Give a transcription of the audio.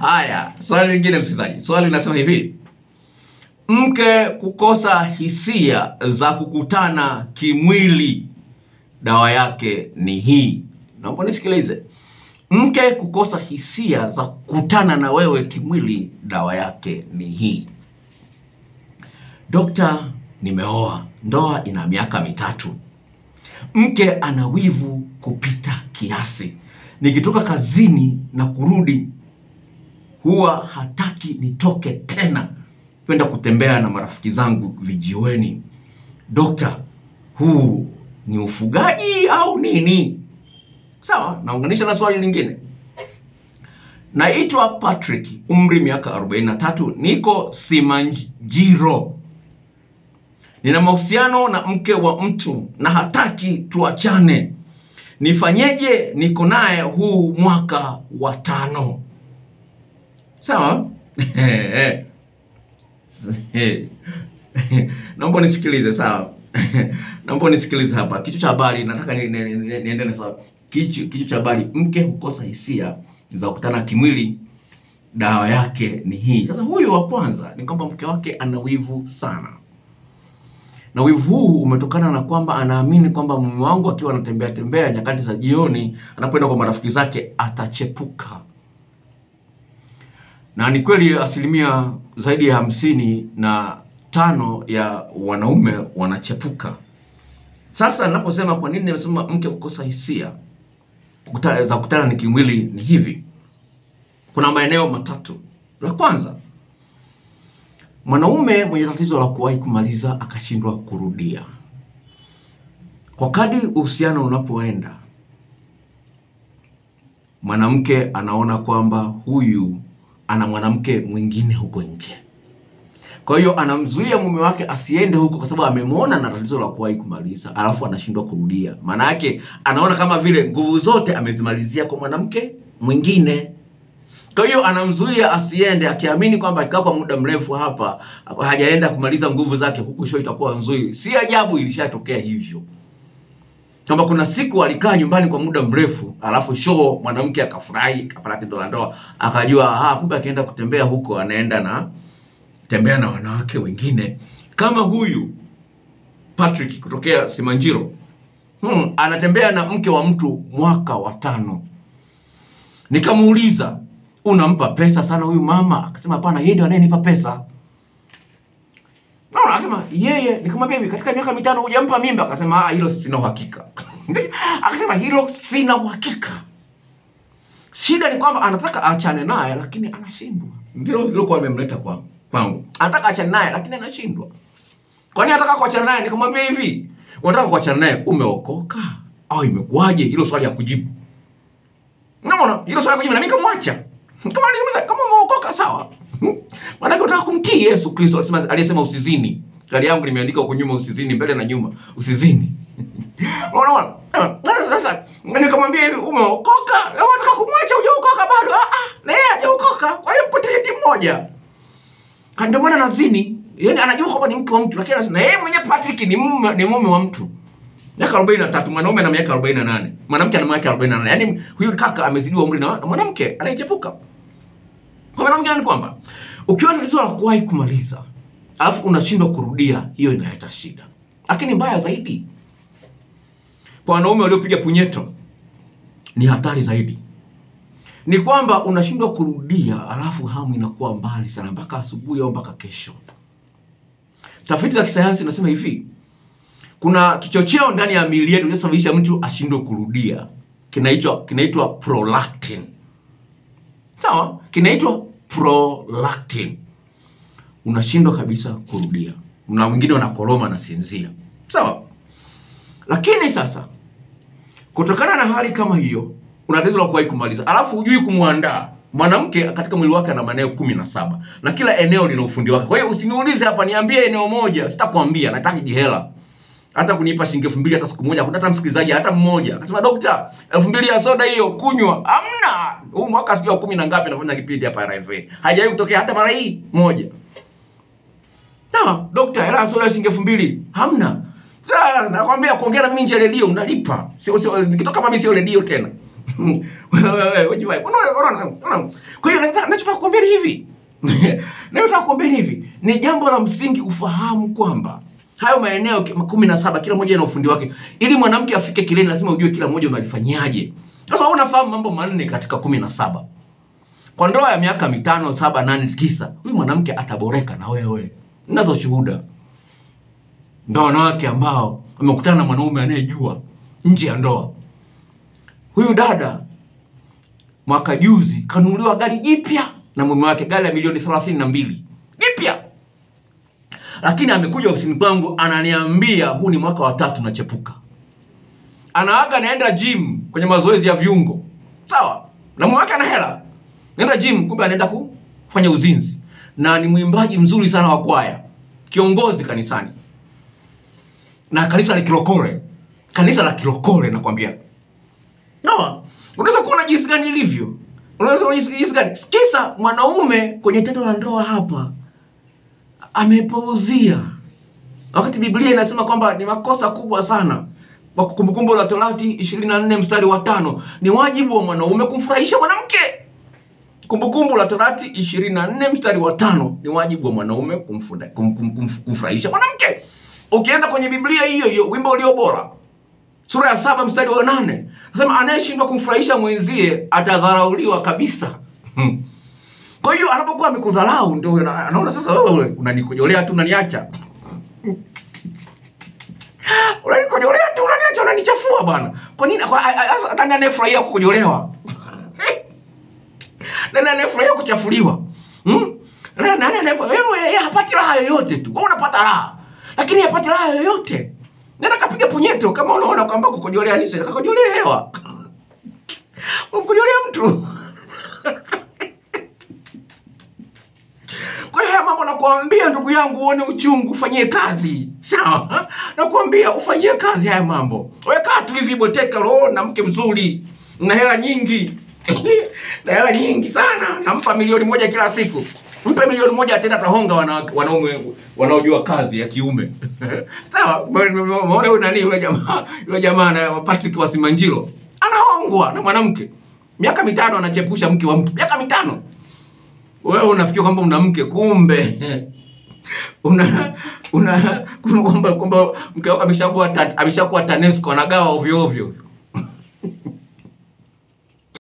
Haya, swali lingine msikilizaji, swali linasema hivi: mke kukosa hisia za kukutana kimwili, dawa yake ni hii. Naomba nisikilize. Mke kukosa hisia za kukutana na wewe kimwili, dawa yake ni hii. Dokta, nimeoa, ndoa ina miaka mitatu. Mke ana wivu kupita kiasi. Nikitoka kazini na kurudi, huwa hataki nitoke tena kwenda kutembea na marafiki zangu vijiweni. Dokta, huu ni ufugaji au nini? Sawa, naunganisha na swali lingine. Naitwa Patrick, umri miaka 43, niko Simanjiro. Nina mahusiano na mke wa mtu na hataki tuachane. Nifanyeje? Niko naye huu mwaka wa tano. Sawa? Naomba nisikilize, sawa? Naomba nisikilize hapa. Kichwa cha habari nataka ni- ni- ni- niende na sawa. Kichwa kichwa cha habari, mke hukosa hisia za kukutana kimwili, dawa yake ni hii. Sasa huyu wa kwanza ni kwamba mke wake ana wivu sana na wivu huu umetokana na kwamba anaamini kwamba mume wangu akiwa anatembea tembea nyakati za jioni, anapoenda kwa marafiki zake atachepuka. Na ni kweli asilimia zaidi ya hamsini na tano ya wanaume wanachepuka. Sasa naposema kwa nini nimesema mke kukosa hisia kuta, za kutana ni kimwili, ni hivi, kuna maeneo matatu. La kwanza mwanaume mwenye tatizo la kuwahi kumaliza akashindwa kurudia. Kwa kadri uhusiano unapoenda, mwanamke anaona kwamba huyu ana mwanamke mwingine huko nje, kwa hiyo anamzuia mume wake asiende huko, kwa sababu amemwona na tatizo la kuwahi kumaliza, alafu anashindwa kurudia. Maana yake anaona kama vile nguvu zote amezimalizia kwa mwanamke mwingine. Kwa hiyo anamzuia asiende, akiamini kwamba akikaa kwa muda mrefu hapa hajaenda kumaliza nguvu zake, huku show itakuwa nzuri. Si ajabu ilishatokea hivyo, kwamba kuna siku alikaa nyumbani kwa muda mrefu, alafu show mwanamke akafurahi, kapata tendo la ndoa, akajua ah, kumbe akienda kutembea huko anaenda na tembea na wanawake wengine. Kama huyu Patrick kutokea Simanjiro, hmm, anatembea na mke wa mtu mwaka wa tano. Nikamuuliza, unampa pesa sana huyu mama? Akasema hapana, yeye ndiye anayenipa pesa. Naona akasema yeye, nikamwambia hivi, katika miaka mitano hujampa mimba? Akasema ah, hilo sina uhakika. Akasema hilo sina uhakika. Shida ni kwamba anataka aachane naye lakini anashindwa. Ndilo lilokuwa limemleta kwangu. Kwangu. Anataka aachane naye lakini anashindwa. Kwa nini anataka kuachana naye? Nikamwambia hivi, unataka kuachana naye umeokoka au imekuwaje? Hilo swali ya kujibu. Unaona? Hilo swali ya kujibu na mimi kamwacha. Kama nikamwambia kama umeokoka sawa. Maana unataka kumtii Yesu Kristo aliyesema usizini. Gari yangu limeandika huko nyuma usizini, mbele na nyuma usizini. Unaona? Sasa sasa nikamwambia hivi umeokoka? Au unataka kumwacha hujaokoka bado? Ah ah, na yeye hajaokoka. Kwa hiyo mko timu moja. Kwa ndio maana nazini. Yaani anajua kwamba ni mke wa mtu lakini na yeye mwenyewe Patrick ni mume ni mume wa mtu. Miaka 43, mwanaume na miaka 48. Mwanamke ana miaka 48. Yaani huyu kaka amezidiwa umri na mwanamke anayechepuka. Kwa maana nyingine ni kwamba ukiwa na tatizo la kuwahi kumaliza alafu unashindwa kurudia, hiyo inaleta shida. Lakini mbaya zaidi kwa wanaume waliopiga punyeto ni hatari zaidi, ni kwamba unashindwa kurudia, alafu hamu inakuwa mbali sana mpaka asubuhi au mpaka kesho. Tafiti za kisayansi inasema hivi, kuna kichocheo ndani ya miili yetu kinachosababisha mtu ashindwe kurudia, kinaitwa kinaitwa prolactin. Sawa, kinaitwa prolactin. Unashindwa kabisa kurudia, na wengine wanakoroma na sinzia. Sawa, lakini sasa kutokana na hali kama hiyo, una tatizo la kuwahi kumaliza, alafu hujui kumwandaa mwanamke. Katika mwili wake ana maeneo kumi na saba na kila eneo lina ufundi wake. Kwa hiyo usiniulize hapa, niambie eneo moja, sitakwambia. Nataka jihela hata kunipa shilingi elfu mbili hata siku moja, hakuna hata msikilizaji hata mmoja akasema, dokta, elfu mbili ya soda hiyo kunywa. Hamna, huu mwaka sijui kumi na ngapi nafanya kipindi hapa RFA, haijawahi kutokea hata mara hii moja. Na dokta, hela soda shilingi elfu mbili hamna. Nakwambia kuongea na mimi nje redio unalipa. Sio sio nikitoka mimi sio redio tena. Kwa hiyo nachotaka kuambia hivi nachotaka kuambia hivi, ni jambo la msingi ufahamu kwamba hayo maeneo kumi na saba kila moja ina ufundi wake. Ili mwanamke afike kilele, lazima ujue kila moja unalifanyaje. Sasa wewe unafahamu mambo manne katika kumi na saba kwa ndoa ya miaka mitano, saba, nane, tisa, huyu mwanamke ataboreka na wewe. Nazo shuhuda ndo wanawake ambao wamekutana na mwanaume anayejua nje ya ndoa. Huyu dada mwaka juzi kanunuliwa gari jipya na mume wake, gari ya milioni thelathini na mbili jipya, lakini amekuja ofisini kwangu ananiambia huu ni mwaka wa tatu nachepuka. Anaaga naenda gym kwenye mazoezi ya viungo, sawa, na mwaka ana hela, naenda gym, kumbe anaenda kufanya uzinzi, na ni mwimbaji mzuri sana wa kwaya, kiongozi kanisani. Na kanisa la Kilokole, kanisa la Kilokole nakwambia. Sawa, unaweza kuona jinsi gani ilivyo, unaweza kuona jinsi gani. Kisa mwanaume kwenye tendo la ndoa hapa amepuuzia, wakati Biblia inasema kwamba ni makosa kubwa sana. Kumbukumbu la Torati ishirini na nne mstari wa tano ni wajibu wa mwanaume kumfurahisha mwanamke. Kumbukumbu la Torati ishirini na nne mstari wa tano ni wajibu wa mwanaume kumfurahisha mwanamke. Ukienda kwenye Biblia hiyo hiyo, wimbo ulio bora sura ya saba mstari wa nane nasema anayeshindwa kumfurahisha mwenzie atadharauliwa kabisa. Kwa hiyo anapokuwa amekudharau ndio ana- anaona sasa, wewe unanikojolea tu unaniacha, unanikojolea tu unaniacha, unanichafua bwana. Kwa nini? Kwa- a- a- a- Nani anayefurahia kukojolewa? Nani anayefurahia kuchafuliwa? Hmm? Nani nani anayefurahia? Wewe hapati raha yoyote tu. Wewe unapata raha. Lakini hapati raha yoyote. Nenda kapiga punyeto kama unaona kwamba kukojolea ni sasa kakojolea hewa. Unakojolea mtu. Haya mambo nakwambia, ndugu yangu, uone uchungu, ufanyie kazi sawa. Nakwambia ufanyie kazi haya mambo. Weka tu hivi boteka roho na mke mzuri na hela nyingi na hela nyingi sana, nampa milioni moja kila siku. Mpe milioni moja atenda tahonga wanaume wanaojua kazi ya kiume sawa. Umeona huyu nani, yule jamaa yule jamaa na Patrick Wasimanjiro anahongwa na mwanamke miaka mitano, anachepusha mke wa mtu miaka mitano. Wewe unafikiri kwamba una mke, kumbe una una kwamba kwamba mke wako ameshakuwa ameshakuwa TANESCO anagawa ovyo ovyo.